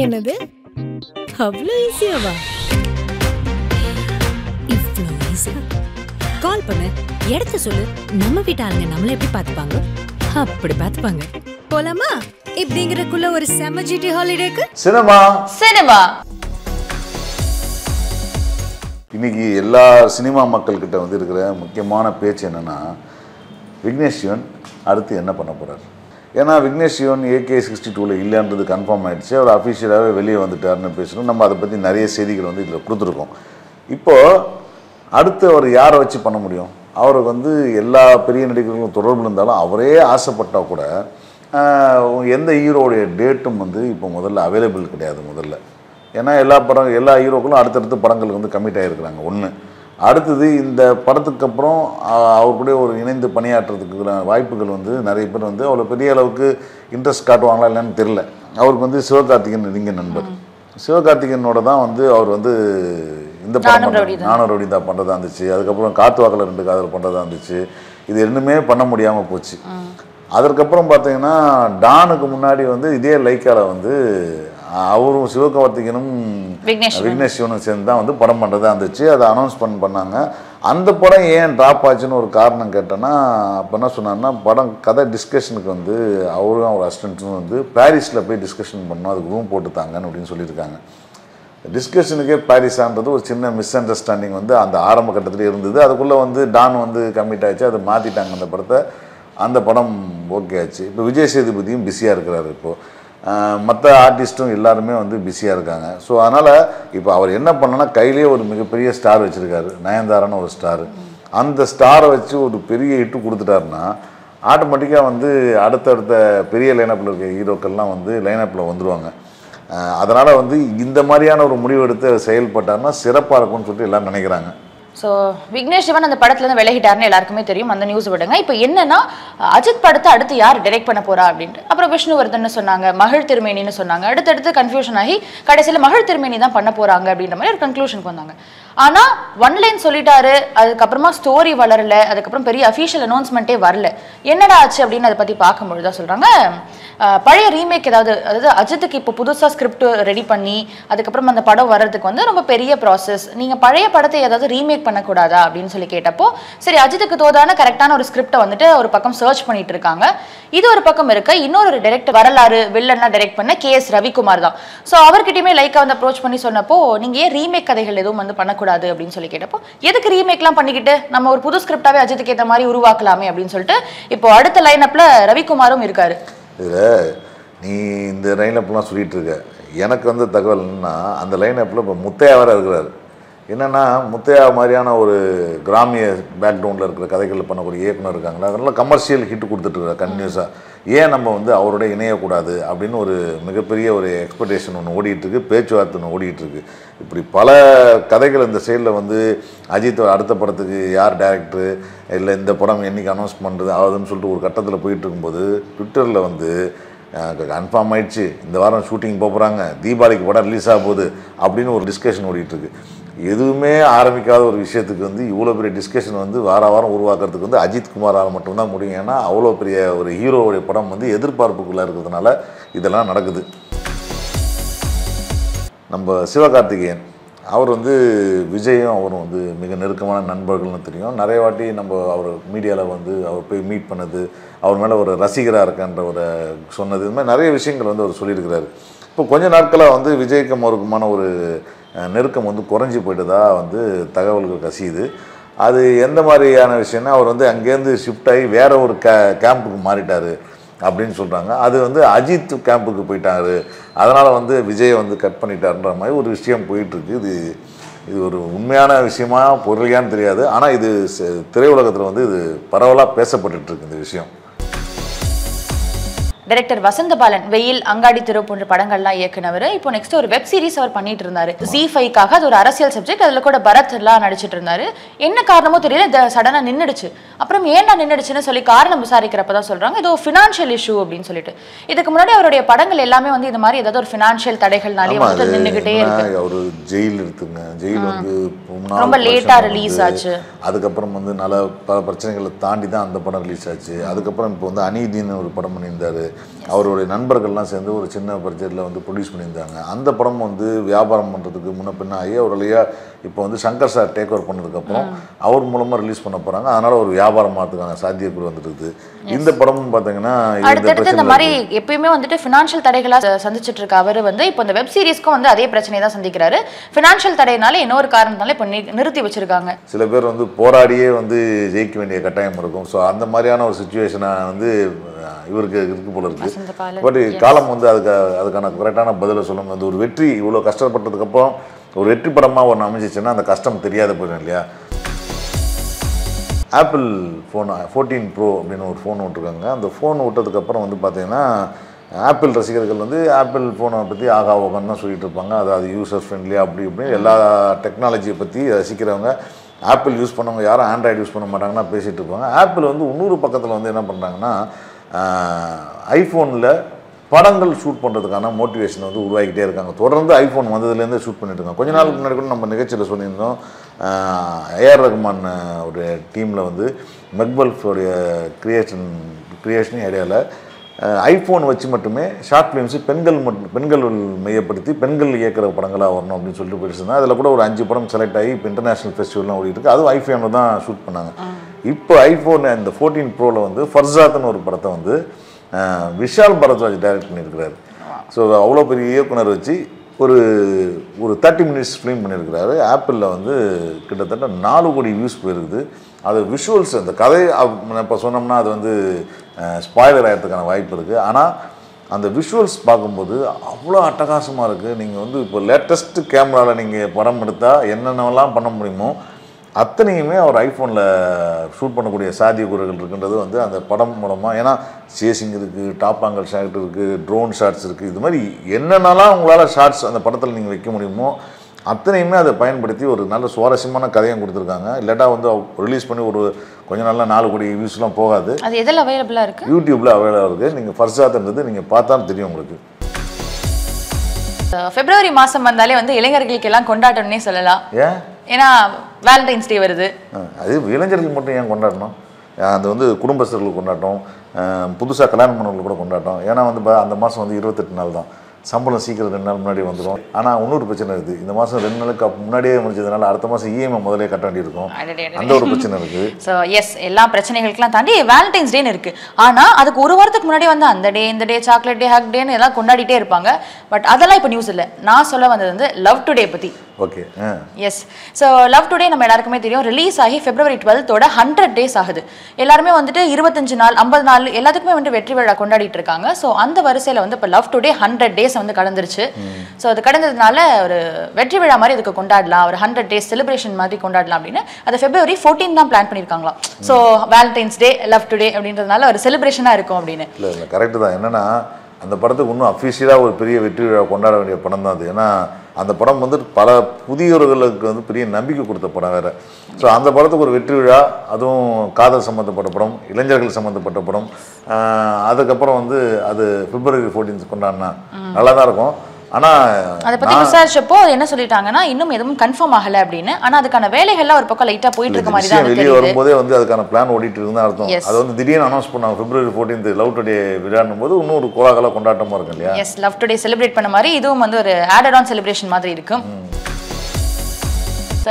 என்னது அவ்வளோ ஈஸியாவா இவ்வளோ ஈஸி கால் பண்ணு. இடத்த சொல்லு. நம்ம வீட்டு ஆளுங்க நம்மள எப்படி பார்த்துப்பாங்க? அப்படி பார்த்துப்பாங்க. போலாமா? இப்படிங்கிறக்குள்ள ஒரு செம ஜிடி ஹாலிடேக்கு சினிமா சினிமா இன்னைக்கு எல்லா சினிமா மக்கள்கிட்ட வந்து இருக்கிற முக்கியமான பேச்சு என்னன்னா விக்னேஷ் சிவன் அடுத்து என்ன பண்ண போறார்? ஏன்னா விக்னேஷ் சிவன் ஏகே சிக்ஸ்டி டூவில் இல்லைன்றது கன்ஃபார்ம் ஆயிடுச்சு. அவர் அஃபிஷியலாகவே வெளியே வந்துட்டாருன்னு பேசணும். நம்ம அதை பற்றி நிறைய செய்திகள் வந்து இதில் கொடுத்துருக்கோம். இப்போது அடுத்து அவர் யாரை வச்சு பண்ண முடியும்? அவருக்கு வந்து எல்லா பெரிய நடிகர்களும் தொடர்பு இருந்தாலும் அவரே ஆசைப்பட்டால் கூட எந்த ஹீரோடைய டேட்டும் வந்து இப்போ முதல்ல அவைலபிள் கிடையாது முதல்ல. ஏன்னா எல்லா படம் எல்லா ஹீரோக்களும் அடுத்தடுத்து படங்களுக்கு வந்து கமிட் ஆகிருக்கிறாங்க ஒன்று அடுத்தது இந்த படத்துக்கு அப்புறம் அவர் கூட ஒரு இணைந்து பணியாற்றுறதுக்கு வாய்ப்புகள் வந்து நிறைய பேர் வந்து அவ்வளோ பெரிய அளவுக்கு இன்ட்ரெஸ்ட் காட்டுவாங்களா இல்லைன்னு தெரில அவருக்கு வந்து சிவகார்த்திகேயன் நெருங்கிய நண்பர். சிவகார்த்திகேயனோட தான் வந்து அவர் வந்து இந்த படம் நானும் ரவுடி தான் பண்ணுறதா இருந்துச்சு. அதுக்கப்புறம் காத்து வாக்கில் ரெண்டு காதல் பண்ணுறதா இருந்துச்சு. இது ரெண்டுமே பண்ண முடியாமல் போச்சு. அதற்கப்புறம் பார்த்தீங்கன்னா டானுக்கு முன்னாடி வந்து இதே லைக்கால வந்து அவரும் சிவகார்த்திகனும் விக்னேஷ் சிவன். விக்னேஷ் சிவனும் சேர்ந்து தான் வந்து படம் பண்ணுறதா இருந்துச்சு. அதை அனௌன்ஸ் பண்ண பண்ணாங்க. அந்த படம் ஏன் ட்ராப் ஆச்சுன்னு ஒரு காரணம் கேட்டேன்னா அப்போ என்ன சொன்னார்னா படம் கதை டிஸ்கஷனுக்கு வந்து அவரும் அவர் அசிஸ்டண்ட்டும் வந்து பாரிஸில் போய் டிஸ்கஷன் பண்ணோம் அதுக்கு ரூம் போட்டு தாங்கன்னு அப்படின்னு சொல்லியிருக்காங்க. டிஸ்கஷனுக்கே பாரிஸான்றது ஒரு சின்ன மிஸ் அண்டர்ஸ்டாண்டிங் வந்து அந்த ஆரம்ப கட்டத்தில் இருந்தது. அதுக்குள்ளே வந்து டான் வந்து கமிட் ஆச்சு அதை மாற்றிட்டாங்க அந்த படத்தை. அந்த படம் ஓகே ஆச்சு. இப்போ விஜய் சேதுபதியும் பிஸியாக இருக்கிறாரு இப்போது மற்ற ஆர்டிஸ்ட்டும் எல்லாருமே வந்து பிஸியாக இருக்காங்க. ஸோ அதனால் இப்போ அவர் என்ன பண்ணனா கையிலேயே ஒரு மிகப்பெரிய ஸ்டார் வச்சுருக்காரு. நயன்தாரான்னு ஒரு ஸ்டார் அந்த ஸ்டாரை வச்சு ஒரு பெரிய ஹிட்டு கொடுத்துட்டாருன்னா ஆட்டோமேட்டிக்காக வந்து அடுத்தடுத்த பெரிய லைனப்பில் இருக்க ஹீரோக்கள்லாம் வந்து லைனப்பில் வந்துடுவாங்க அதனால் வந்து இந்த மாதிரியான ஒரு முடிவு எடுத்து செயல்பட்டாருன்னா சிறப்பாக இருக்கும்னு சொல்லிட்டு எல்லாம் நினைக்கிறாங்க. ஸோ விக்னேஷ் சிவன் அந்த படத்துலேருந்து விலகிட்டார்னு எல்லாருக்குமே தெரியும். அந்த நியூஸ் விடுங்க. இப்போ என்னன்னா அஜித் படத்தை அடுத்து யார் டைரக்ட் பண்ண போறா அப்படின்ட்டு. அப்புறம் விஷ்ணுவர்தன் சொன்னாங்க மகள் திருமேனின்னு சொன்னாங்க. அடுத்தடுத்து கன்ஃபியூஷன் ஆகி கடைசியில் மகள் திருமேனி தான் பண்ண போறாங்க அப்படின்ற மாதிரி ஒரு கன்க்ளூஷனுக்கு வந்தாங்க. ஆனா ஒன் லைன் சொல்லிட்டாரு அதுக்கப்புறமா ஸ்டோரி வளரல அதுக்கப்புறம் பெரிய அஃபீஷியல் அனௌன்ஸ்மெண்ட்டே வரல. என்னடா ஆச்சு அப்படின்னு அதை பத்தி பார்க்கும்பொழுது தான் சொல்றாங்க பழைய ரீமேக் ஏதாவது அதாவது அஜித்துக்கு இப்போ புதுசாக ஸ்கிரிப்ட் ரெடி பண்ணி அதுக்கப்புறம் அந்த படம் வர்றதுக்கு வந்து ரொம்ப பெரிய ப்ராசஸ் நீங்கள் பழைய படத்தை ஏதாவது ரீமேக் பண்ணக்கூடாதா அப்படின்னு சொல்லி கேட்டப்போ சரி அஜித்துக்கு தோதான கரெக்டான ஒரு ஸ்கிரிப்டை வந்துட்டு ஒரு பக்கம் சர்ச் பண்ணிட்டு இருக்காங்க. இது ஒரு பக்கம் இருக்க இன்னொரு ஒரு டைரக்டர் வரலாறு வில்லன்லாம் டைரக்ட் பண்ண கே எஸ் ரவிக்குமார் தான். ஸோ அவர்கிட்டயுமே லைக்கா வந்து அப்ரோச் பண்ணி சொன்னப்போ நீங்கள் ஏன் ரீமேக் கதைகள் எதுவும் வந்து பண்ணக்கூடாது? அப்படின்னு சொல்லி கேட்டப்போ எதுக்கு ரீமேக்லாம் பண்ணிக்கிட்டு? நம்ம ஒரு புது ஸ்கிரிப்டாவே அஜித்துக்கு ஏற்ற மாதிரி உருவாக்கலாமே அப்படின்னு சொல்லிட்டு இப்போ அடுத்த லைனப்ல ரவிக்குமாரும் இருக்காரு. இதில் நீ இந்த லைனப்லாம் சொல்லிட்டு இருக்க. எனக்கு வந்து தகவல்னா அந்த லைனப்பில் இப்போ முத்தையா வேற இருக்கிறாரு. என்னென்னா முத்தையா மாதிரியான ஒரு கிராமிய பேக்ரவுண்டில் இருக்கிற கதைகள் பண்ணக்கூடிய இயக்குனர் இருக்காங்களா அதனால கமர்ஷியல் ஹிட் கொடுத்துட்ருக்காரு கண்டினியூஸாக ஏன் நம்ம வந்து அவரோட இணையக்கூடாது அப்படின்னு ஒரு மிகப்பெரிய ஒரு எக்ஸ்பெக்டேஷன் ஒன்று ஓடிட்டுருக்கு பேச்சுவார்த்தை ஒன்று ஓடிட்டுருக்கு இப்படி பல கதைகள் இந்த சைடில் வந்து அஜித் அடுத்த படத்துக்கு யார் டேரக்டரு இல்லை இந்த படம் என்னைக்கு அனௌன்ஸ் பண்ணுறது ஆகுதுன்னு சொல்லிட்டு ஒரு கட்டத்தில் போயிட்டு இருக்கும்போது ட்விட்டரில் வந்து கன்ஃபார்ம் ஆயிடுச்சு இந்த வாரம் ஷூட்டிங் போகிறாங்க தீபாவளிக்கு படம் ரிலீஸ் ஆக போகுது அப்படின்னு ஒரு டிஸ்கஷன் ஓடிட்டுருக்கு எதுவுமே ஆரம்பிக்காத ஒரு விஷயத்துக்கு வந்து இவ்வளோ பெரிய டிஸ்கஷன் வந்து வார வாரம் உருவாக்குறதுக்கு வந்து அஜித் குமாரால் மட்டும்தான் முடியும். ஏன்னா அவ்வளோ பெரிய ஒரு ஹீரோவுடைய படம் வந்து எதிர்பார்ப்புக்குள்ளே இருக்கிறதுனால இதெல்லாம் நடக்குது. நம்ம சிவகார்த்திகேயன் அவர் வந்து விஜயும் அவரும் வந்து மிக நெருக்கமான நண்பர்கள்னு தெரியும். நிறைய வாட்டி நம்ம அவர் மீடியாவில் வந்து அவர் போய் மீட் பண்ணது அவர் மேலே ஒரு ரசிகராக இருக்கன்ற ஒரு சொன்னது இது மாதிரி நிறைய விஷயங்கள் வந்து அவர் சொல்லியிருக்கிறாரு. இப்போ கொஞ்ச நாட்களாக வந்து விஜய்க்கும் அவருக்குமான ஒரு நெருக்கம் வந்து குறைஞ்சி போயிட்டதா வந்து தகவல்கள் கசியுது. அது எந்த மாதிரியான விஷயம்னா அவர் வந்து அங்கேருந்து ஷிஃப்ட் ஆகி வேற ஒரு கே கேம்புக்கு மாறிட்டார் அப்படின்னு சொல்கிறாங்க அது வந்து அஜித் கேம்புக்கு போயிட்டார். அதனால் வந்து விஜயை வந்து கட் பண்ணிட்டாருன்ற மாதிரி ஒரு விஷயம் போயிட்டுருக்கு. இது இது ஒரு உண்மையான விஷயமா பொருளியான்னு தெரியாது. ஆனால் இது திரையுலகத்தில் வந்து இது பரவலாக பேசப்பட்டுருக்கு இந்த விஷயம். டைரக்டர் வசந்தபாலன் வெயில் அங்காடி திரு போன்ற படங்கள்லாம் இயக்குனவர். இப்போ நெக்ஸ்ட் ஒரு வெப் சீரிஸ் அவர் பண்ணிட்டு இருந்தாரு ஜி ஃபைவ்க்காக அது ஒரு அரசியல் சப்ஜெக்ட் அதுல கூட பரத் எல்லாம் நடிச்சிட்டு இருந்தாரு என்ன காரணமோ தெரியல சடனா நின்னுடுச்சு. அப்புறம் ஏன்டா நின்னுடுச்சுன்னு சொல்லி காரணம் விசாரிக்கிறப்ப தான் சொல்றாங்க. இது ஒரு ஃபினான்ஷியல் இஷ்யூ அப்படின்னு சொல்லிட்டு. இதுக்கு முன்னாடி அவருடைய படங்கள் எல்லாமே வந்து இந்த மாதிரி ஏதாவது ஒரு ஃபினான்ஷியல் தடைகள்னாலே வந்து அது நின்னுகிட்டே இருக்கு. ஒரு ஜெயில் எடுத்துங்க ஜெயில் வந்து ரொம்ப லேட்டா release ஆச்சு. அதுக்கப்புறம் வந்து நல்ல பல பிரச்சனைகளை தாண்டி தான் அந்த படம் ரிலீஸ் ஆச்சு. அதுக்கப்புறம் இப்போ வந்து அநீதின்னு ஒரு படம் பண்ணியிருந்தாரு. அவருடைய நண்பர்கள்லாம் சேர்ந்து ஒரு சின்ன பட்ஜெட்டில் வந்து ப்ரொடியூஸ் பண்ணியிருந்தாங்க. அந்த படம் வந்து வியாபாரம் பண்ணுறதுக்கு முன்ன பின்ன ஆகி அவர் வழியா இப்போ வந்து சங்கர் சார் டேக் ஓவர் பண்ணதுக்கப்புறம் அவர் மூலமாக ரிலீஸ் பண்ண போகிறாங்க அதனால் ஒரு வியாபாரம் ஆகிறதுக்கான சாத்தியக்கூறு வந்துட்டு இந்த படமும் பார்த்தீங்கன்னா இந்த அடுத்தடுத்து இந்த பிரச்சனை மாதிரி எப்பயுமே வந்துட்டு ஃபினான்ஷியல் தடைகளா ச- சந்திச்சிட்டு இருக்க அவர் வந்து இப்போ இந்த வெப் சீரிஸ்க்கும் வந்து அதே பிரச்சனையை தான் சந்திக்கிறாரு. ஃபினான்ஷியல் தடையினால இன்னொரு காரணத்தால இப்போ நிறுத்தி வச்சிருக்காங்க. சில பேர் வந்து போராடியே வந்து ஜெயிக்க வேண்டிய கட்டாயம் இருக்கும். ஸோ அந்த மாதிரியான ஒரு சுச்சுவேஷனை வந்து இவருக்கு இருக்கு போல இருக்கு. வசந்த பாலன், பட் காலம் வந்து அதுக்கு அதுக்கான கரெக்டான பதிலை சொல்லும் வந்து ஒரு வெற்றி இவ்வளோ கஷ்டப்பட்டதுக்கப்புறம் ஒரு வெற்றி படமாக ஒன்று அமைஞ்சிச்சுன்னா அந்த கஷ்டம் தெரியாத போயிடும் இல்லையா? ஆப்பிள் ஃபோன் ஃபோர்டீன் ப்ரோ அப்படின்னு ஒரு ஃபோன் விட்ருக்காங்க அந்த ஃபோன் விட்டதுக்கப்புறம் வந்து பார்த்தீங்கன்னா ஆப்பிள் ரசிகர்கள் வந்து ஆப்பிள் ஃபோனை பற்றி ஆகா ஓகன்னு தான் சொல்லிட்டு இருப்பாங்க. அது அது யூசர் ஃப்ரெண்ட்லி அப்படி இப்படின்னு எல்லா டெக்னாலஜியை பற்றி ரசிக்கிறவங்க ஆப்பிள் யூஸ் பண்ணவங்க யாரும் ஆண்ட்ராய்டு யூஸ் பண்ண மாட்டாங்கன்னா பேசிகிட்டு இருப்பாங்க. ஆப்பிள் வந்து இன்னொரு பக்கத்தில் வந்து என்ன பண்ணுறாங்கன்னா ஐஃபோனில் படங்கள் ஷூட் பண்ணுறதுக்கான மோட்டிவேஷன் வந்து உருவாக்கிட்டே இருக்காங்க. தொடர்ந்து ஐஃபோன் வந்ததுலேருந்து ஷூட் பண்ணிட்டு இருக்காங்க கொஞ்ச நாளுக்கு முன்னாடி கூட நம்ம நிகழ்ச்சியில் சொல்லியிருந்தோம். ஏஆர் ரஹ்மான் உடைய டீமில் வந்து மெக்பல்ஃபோடைய கிரியேஷன் கிரியேஷன் ஏரியாவில் ஐஃபோன் வச்சு மட்டுமே ஷார்ட் ஃபிலிம்ஸு பெண்கள் மட்டும் பெண்கள் மையப்படுத்தி பெண்கள் இயக்கிற படங்களாக வரணும் அப்படின்னு சொல்லிட்டு போயிட்டு அதில் கூட ஒரு அஞ்சு படம் செலக்ட் ஆகி இப்போ இன்டர்நேஷனல் ஃபெஸ்டிவல்லாம் ஓடிட்டு இருக்கு. அதுவும் ஐஃபோனில் தான் ஷூட் பண்ணாங்க. இப்போ ஐஃபோன் இந்த ஃபோர்டீன் ப்ரோவில் வந்து ஃபர்சாத்னு ஒரு படத்தை வந்து விஷால் பரத்வாஜ் டைரக்ட் பண்ணியிருக்கிறாரு. ஸோ அவ்வளோ பெரிய இயக்குனர் வச்சு ஒரு ஒரு தேர்ட்டி மினிட்ஸ் ஃபிலிம் பண்ணியிருக்கிறாரு. ஆப்பிளில் வந்து கிட்டத்தட்ட நாலு கோடி வியூஸ் போயிருக்குது. அது விஷுவல்ஸ் அந்த கதை இப்போ சொன்னோம்னா அது வந்து ஸ்பாய்லர் ஆகிறதுக்கான வாய்ப்பு இருக்குது ஆனால் அந்த விஷுவல்ஸ் பார்க்கும்போது அவ்வளோ அட்டகாசமாக இருக்குது நீங்கள் வந்து இப்போ லேட்டஸ்ட் கேமராவில் நீங்கள் படம் எடுத்தால் என்னென்னலாம் பண்ண முடியுமோ அத்தனையுமே அவர் ஐஃபோனில் ஷூட் பண்ணக்கூடிய சாத்தியக்கூறுகள் இருக்குன்றது வந்து அந்த படம் மூலமாக ஏன்னா சேசிங் இருக்குது டாப் ஆங்கல் ஷாட் இருக்குது ட்ரோன் ஷாட்ஸ் இருக்குது இது மாதிரி என்னென்னலாம் உங்களால் ஷார்ட்ஸ் அந்த படத்தில் நீங்கள் வைக்க முடியுமோ அத்தனையுமே அதை பயன்படுத்தி ஒரு நல்ல சுவாரஸ்யமான கதையும் கொடுத்துருக்காங்க. இல்லாட்டா வந்து ரிலீஸ் பண்ணி ஒரு கொஞ்ச நாள்ல நாலு கோடி வியூஸ்லாம் போகாது. அது எதில் அவைலபிளா இருக்கு? யூடியூப்பில் அவைலபிளாக இருக்குது நீங்கள் ஃபர்ஸ்டாத்துன்றது நீங்கள் பார்த்தா தெரியும் உங்களுக்கு. பிப்ரவரி மாசம் வந்தாலே வந்து இளைஞர்களுக்கு எல்லாம் கொண்டாட்டம்னே சொல்லலாம். ஏன்? ஏன்னா வேலண்டைன்ஸ் டே வருது. அது இளைஞர்கள் மட்டும் ஏன் கொண்டாடணும்? அது வந்து குடும்பஸ்தர்களுக்கு கொண்டாட்டம் புதுசாக கல்யாணம் பண்ணவங்களுக்கு கூட கொண்டாட்டம் ஏன்னா வந்து அந்த மாதம் வந்து இருபத்தெட்டு நாள் தான். சம்பளம் சீக்கிரம் ரெண்டு நாள் முன்னாடி வந்துடும். ஆனால் இன்னொரு பிரச்சனை இருக்குது. இந்த மாதம் ரெண்டு நாளுக்கு முன்னாடியே முடிஞ்சதுனால அடுத்த மாதம் இஎம்ஐ முதலே கட்ட வேண்டியிருக்கும். அந்த ஒரு பிரச்சனை இருக்குது. ஸோ எஸ் எல்லா பிரச்சனைகளுக்கெல்லாம் தாண்டி வேலண்டைன்ஸ் டேன்னு இருக்கு. ஆனா அதுக்கு ஒரு வாரத்துக்கு முன்னாடி வந்து அந்த டே இந்த டே சாக்லேட் டே ஹக் டேன்னு எல்லாம் கொண்டாடிட்டே இருப்பாங்க. பட் அதெல்லாம் இப்போ நியூஸ் இல்லை. நான் சொல்ல வந்தது வந்து லவ் டுடே பத்தி. Okay yes so love today நம்ம எல்லாருக்குமே தெரியும். ரிலீஸ் ஆகி பிப்ரவரி டுவெல்த்தோட ஹண்ட்ரட் டேஸ் ஆகுது. எல்லாருமே வந்துட்டு இருபத்தஞ்சு நாள் ஐம்பது நாள் எல்லாத்துக்குமே வந்து வெற்றி விழா கொண்டாடிட்டு இருக்காங்க. ஸோ அந்த வரிசையில் வந்து இப்போ லவ் டுடே ஹண்ட்ரட் டேஸ் வந்து கடந்துருச்சு. ஸோ அது கடந்ததுனால ஒரு வெற்றி விழா மாதிரி இதுக்கு கொண்டாடலாம். ஒரு ஹண்ட்ரட் டேஸ் செலிப்ரேஷன் மாதிரி கொண்டாடலாம் அப்படின்னு. அது பிப்ரவரி ஃபோர்டீன் தான் plan பண்ணியிருக்காங்களாம் so Valentine's day love today அப்படின்றதுனால ஒரு செலிப்ரேஷனாக இருக்கும் அப்படின்னு. இல்லை இல்லை கரெக்டு தான். என்னென்னா அந்த படத்துக்கு இன்னும் அஃபிஷியலாக ஒரு பெரிய வெற்றி விழா கொண்டாட வேண்டிய படம் தான் அது. ஏன்னா அந்த படம் வந்து பல புதியவர்களுக்கு வந்து பெரிய நம்பிக்கை கொடுத்த படம் வேறு. ஸோ அந்த படத்துக்கு ஒரு வெற்றி விழா அதுவும் காதல் சம்மந்தப்பட்ட படம் இளைஞர்கள் சம்மந்தப்பட்ட படம். அதுக்கப்புறம் வந்து அது பிப்ரவரி ஃபோர்டீன்த் கொண்டாடினா. நல்லா தான் இருக்கும். ஆனால் அதை பத்தி விசாரிச்சப்போ என்ன சொல்லிட்டாங்கன்னா இன்னும் எதுவும் கன்ஃபார்ம் ஆகல அப்படின்னு. ஆனா அதுக்கான வேலைகள்லாம் ஒரு பக்கம் லைட்டா போயிட்டு இருக்க மாதிரி தான் வெளியே வரும்போதே வந்து அதுக்கான பிளான் ஓடிட்டு இருந்தா அர்த்தம். அது வந்து திடீர்னு அனௌன்ஸ் பண்ணாங்க பிப்ரவரி ஃபோர்டீன்த் லவ் டுடே விளையாடும் போது இன்னும் ஒரு கோலாகல கொண்டாட்டமாக இருக்கும் இல்லையா? எஸ் லவ் டுடே செலிப்ரேட் பண்ண மாதிரி இதுவும் வந்து ஒரு ஆடட் ஆன் செலிப்ரேஷன் மாதிரி இருக்கும்.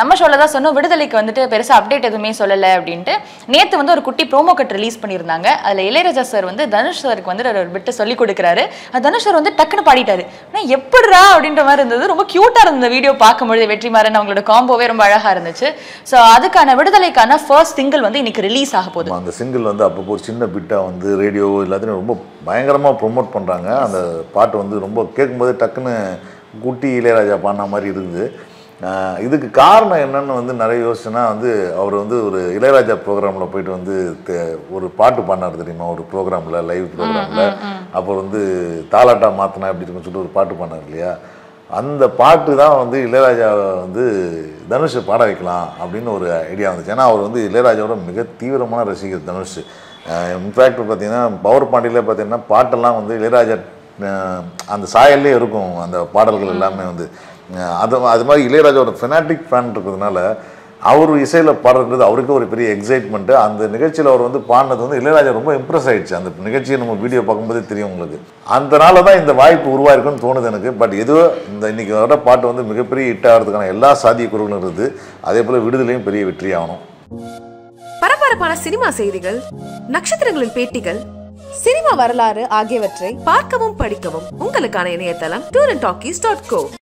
நம்ம ஷோல தான் சொன்னோம் விடுதலைக்கு வந்துட்டு பெருசாக அப்டேட் எதுவுமே சொல்லலை அப்படின்ட்டு. நேற்று வந்து ஒரு குட்டி ப்ரோமோ கட் ரிலீஸ் பண்ணியிருந்தாங்க. அதில் இளையராஜா சார் வந்து தனுஷ் சாருக்கு வந்து ஒரு பிட்டு சொல்லி கொடுக்குறாரு. தனுஷ் சார் வந்து டக்குன்னு பாடிட்டாரு. ஆனால் எப்படிரா அப்படின்ற மாதிரி இருந்தது. ரொம்ப க்யூட்டாக இருந்த வீடியோ பார்க்கும்பொழுது. வெற்றிமாறன் அவங்களோட காம்போவே ரொம்ப அழகாக இருந்துச்சு. ஸோ அதுக்கான விடுதலைக்கான ஃபர்ஸ்ட் சிங்கிள் வந்து இன்னைக்கு ரிலீஸ் ஆக போகுது. அந்த சிங்கிள் வந்து அப்போ ஒரு சின்ன பிட்டாக வந்து ரேடியோ எல்லாத்தையும் ரொம்ப பயங்கரமாக ப்ரொமோட் பண்ணுறாங்க அந்த பாட்டு வந்து ரொம்ப கேட்கும்போது டக்குன்னு குட்டி இளையராஜா பாடின மாதிரி இருக்குது இதுக்கு காரணம் என்னன்னு வந்து நிறைய யோசிச்சுன்னா வந்து அவர் வந்து ஒரு இளையராஜா ப்ரோக்ராமில் போயிட்டு வந்து ஒரு பாட்டு பாடினார் தெரியுமா? ஒரு ப்ரோக்ராமில் லைவ் ப்ரோக்ராமில். அப்போ வந்து தாலாட்டா மாற்றினா எப்படி இருக்குன்னு சொல்லிட்டு ஒரு பாட்டு பாடினார் இல்லையா? அந்த பாட்டு தான் வந்து இளையராஜா வந்து தனுஷை பாட வைக்கலாம் அப்படின்னு ஒரு ஐடியா வந்துச்சு. ஏன்னா அவர் வந்து இளையராஜாவோட மிக தீவிரமான ரசிகர் தனுஷ். இன்ஃபேக்ட் பார்த்தீங்கன்னா பவர் பாண்டியில் பார்த்தீங்கன்னா பாட்டெல்லாம் வந்து இளையராஜா அந்த சாயல்லே இருக்கும். அந்த பாடல்கள் எல்லாமே வந்து. அது அது மாதிரி இளையராஜாவோட ஃபெனாட்டிக் ஃபேன் இருக்கிறதுனால அவர் இசையில் பாடுறது அவருக்கு ஒரு பெரிய எக்ஸைட்மெண்ட்டு அந்த நிகழ்ச்சியில் அவர் வந்து பாடினது வந்து இளையராஜா ரொம்ப இம்ப்ரெஸ் ஆயிடுச்சு. அந்த நிகழ்ச்சியை நம்ம வீடியோ பார்க்கும்போதே தெரியும் உங்களுக்கு. அதனால தான் இந்த வாய்ப்பு உருவாயிருக்குன்னு தோணுது எனக்கு. பட் ஏதோ இந்த இன்னைக்கு வர பாட்டு வந்து மிகப்பெரிய ஹிட் ஆகிறதுக்கான எல்லா சாத்தியக்கூறுகளும் இருக்குது. அதே போல் விடுதலையும் பெரிய வெற்றி ஆகணும். பரபரப்பான சினிமா செய்திகள் நட்சத்திரங்களின் பேட்டிகள் சினிமா வரலாறு ஆகியவற்றை பார்க்கவும் படிக்கவும் உங்களுக்கான இணையதளம் tour and talkies dot co